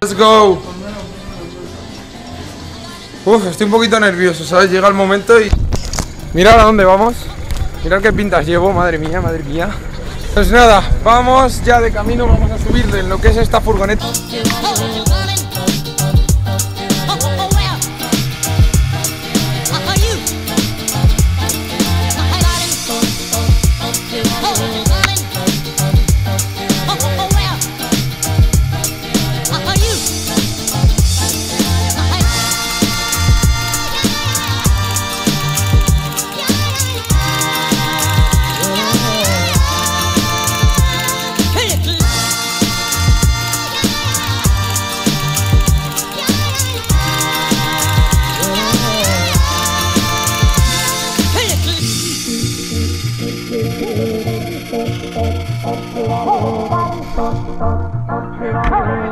Let's go. Uf, estoy un poquito nervioso, ¿sabes? Llega el momento y... Mirad a dónde vamos. Mirad qué pintas llevo, madre mía, madre mía. Pues nada, vamos ya de camino, vamos a subir de lo que es esta furgoneta. 어찌라니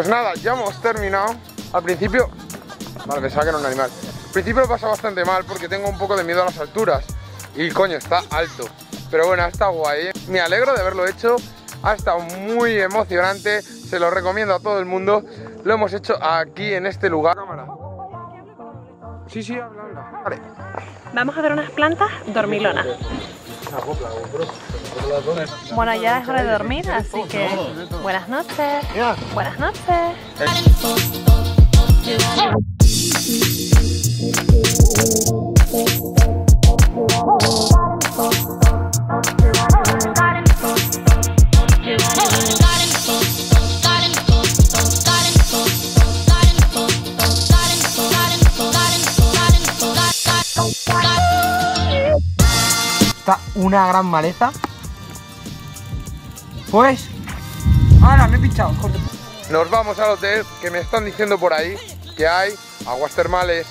Pues nada, ya hemos terminado. Al principio... Vale, pensaba que era un animal. Al principio lo pasa bastante mal porque tengo un poco de miedo a las alturas. Y coño, está alto. Pero bueno, está guay. ¿eh? Me alegro de haberlo hecho. Ha estado muy emocionante. Se lo recomiendo a todo el mundo. Lo hemos hecho aquí en este lugar. Sí, sí, habla, habla. Vale. Vamos a ver unas plantas dormilonas. Bueno, ya es hora de dormir, así que buenas noches. Buenas noches. Una gran maleza. Pues. Ahora me he pinchado. Nos vamos al hotel que me están diciendo por ahí que hay aguas termales,